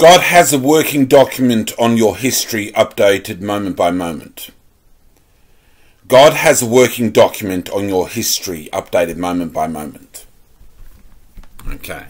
God has a working document on your history updated moment by moment. God has a working document on your history updated moment by moment. Okay.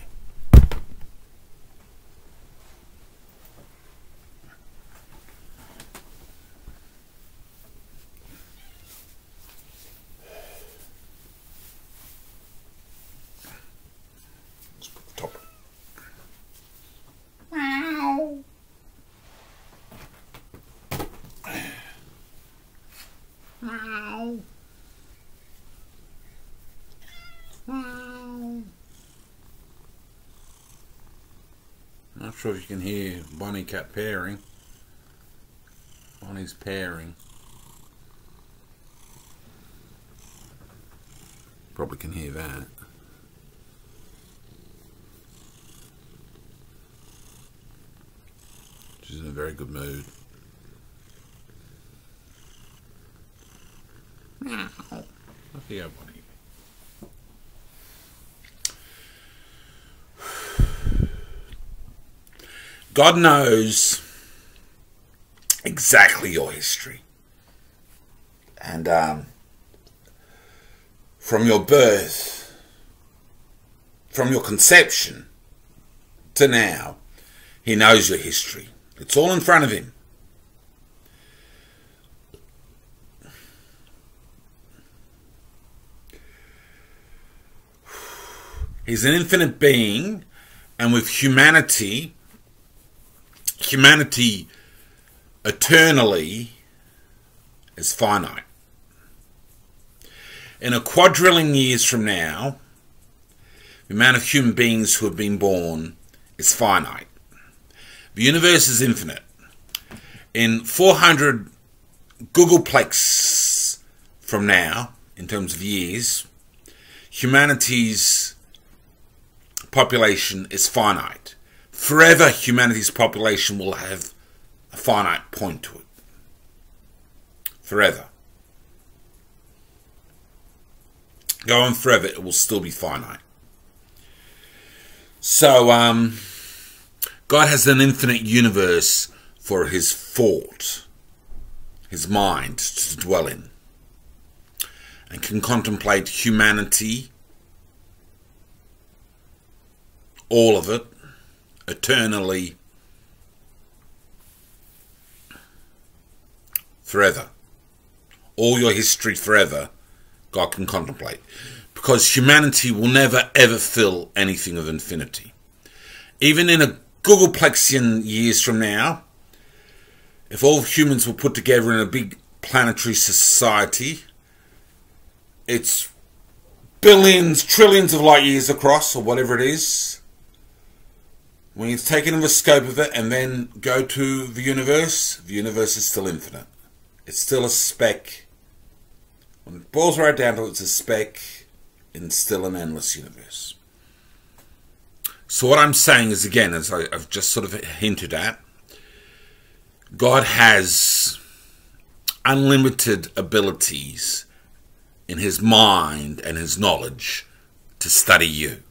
Not sure if you can hear Bonnie cat pairing. Bonnie's pairing. Probably can hear that. She's in a very good mood. Off you Bonnie. God knows exactly your history. And um, from your birth, from your conception to now, He knows your history. It's all in front of Him. He's an infinite being, and with humanity, humanity eternally is finite. In a quadrillion years from now, the amount of human beings who have been born is finite. The universe is infinite. In 400 Googolplex from now, in terms of years, humanity's population is finite. Forever, humanity's population will have a finite point to it. Forever. Go on forever, it will still be finite. So, um, God has an infinite universe for his thought, his mind to dwell in, and can contemplate humanity, all of it, eternally, forever. All your history forever, God can contemplate. Because humanity will never ever fill anything of infinity. Even in a Googolplexian years from now, if all humans were put together in a big planetary society, it's billions, trillions of light years across, or whatever it is. When you take in the scope of it and then go to the universe, the universe is still infinite. It's still a speck. When it boils right down to it, it's a speck in still an endless universe. So what I'm saying is, again, as I, have just sort of hinted at, God has unlimited abilities in his mind and his knowledge to study you,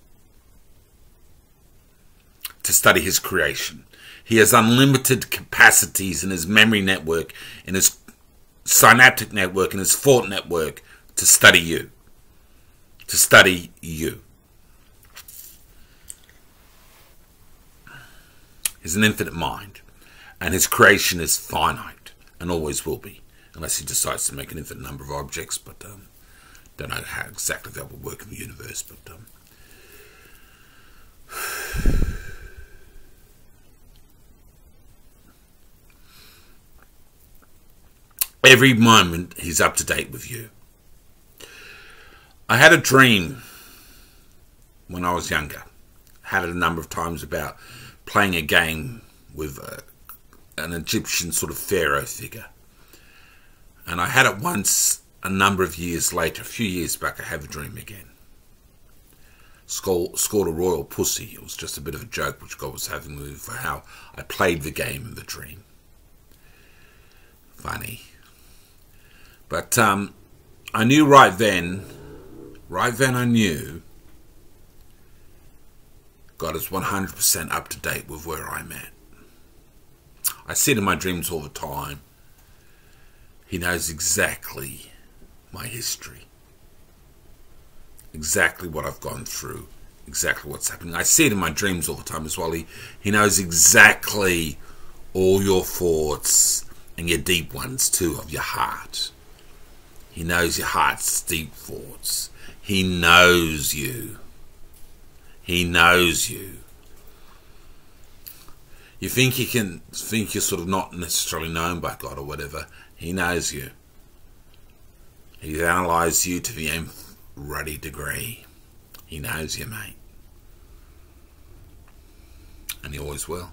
to study his creation. He has unlimited capacities in his memory network, in his synaptic network, in his thought network to study you, to study you. He's an infinite mind, and his creation is finite and always will be, unless he decides to make an infinite number of objects. But um, don't know how exactly that will work in the universe. But um, every moment he's up to date with you. I had a dream when I was younger. Had it a number of times about playing a game with a, an Egyptian sort of pharaoh figure. And I had it once a number of years later, a few years back, I have a dream again. Scored, scored a royal pussy. It was just a bit of a joke which God was having with me for how I played the game in the dream. Funny. But um, I knew right then, right then I knew God is 100% up to date with where I'm at. I see it in my dreams all the time. He knows exactly my history, exactly what I've gone through, exactly what's happening. I see it in my dreams all the time as well. He, he knows exactly all your thoughts and your deep ones too of your heart. He knows your heart's deep thoughts. He knows you. He knows you. You think you can think you're sort of not necessarily known by God or whatever. He knows you. He's analysed you to the nth ready degree. He knows you, mate. And he always will.